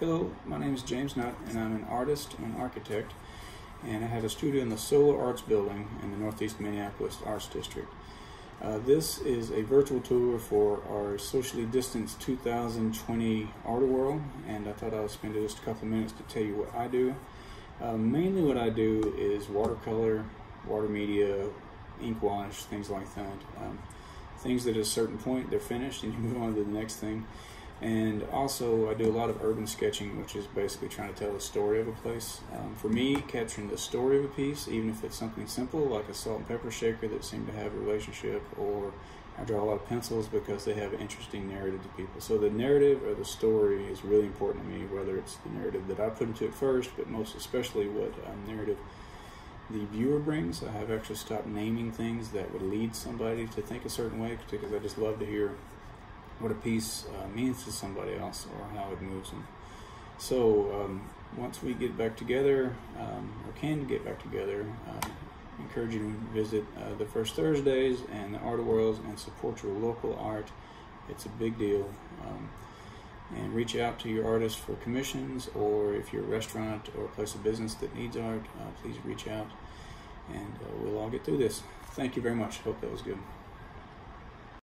Hello, my name is James Nutt, and I'm an artist and architect, and I have a studio in the Solar Arts Building in the Northeast Minneapolis Arts District. Uh, this is a virtual tour for our socially distanced 2020 Art-A-Whirl, and I thought I would spend just a couple of minutes to tell you what I do. Uh, mainly, what I do is watercolor, water media, ink wash, things like that. Um, things that at a certain point they're finished, and you move on to the next thing. And also, I do a lot of urban sketching, which is basically trying to tell the story of a place. Um, for me, capturing the story of a piece, even if it's something simple like a salt and pepper shaker that seem to have a relationship, or I draw a lot of pencils because they have interesting narrative to people. So the narrative or the story is really important to me, whether it's the narrative that I put into it first, but most especially what um, narrative the viewer brings. I have actually stopped naming things that would lead somebody to think a certain way because I just love to hear what a piece uh, means to somebody else or how it moves them. So um, once we get back together, um, or can get back together, uh, encourage you to visit uh, the first Thursdays and the Art-A-Whirls and support your local art. It's a big deal. Um, and reach out to your artist for commissions, or if you're a restaurant or a place of business that needs art, uh, please reach out and uh, we'll all get through this. Thank you very much. Hope that was good.